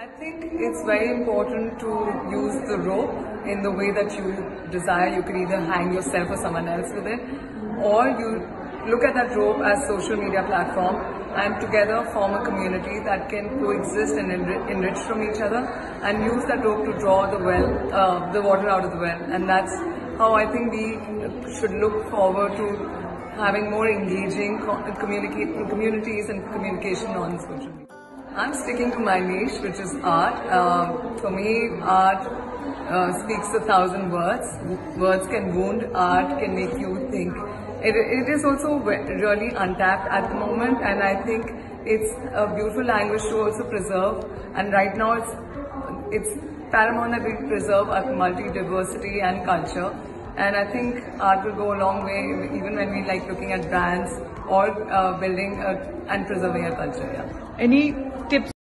I think it's very important to use the rope in the way that you desire. You can either hang yourself or someone else with it, or you look at that rope as social media platform and together form a community that can coexist and enrich from each other and use that rope to draw the well, uh, the water out of the well. And that's how I think we should look forward to having more engaging co- communicate, communities and communication on social media. I'm sticking to my niche, which is art. Uh, for me, art uh, speaks a thousand words. Words can wound, art can make you think. It, it is also really untapped at the moment, and I think it's a beautiful language to also preserve. And right now, it's it's paramount that we preserve our multi-diversity and culture. And I think art will go a long way, even when we like looking at brands or uh, building a, and preserving our culture. Yeah. Any tips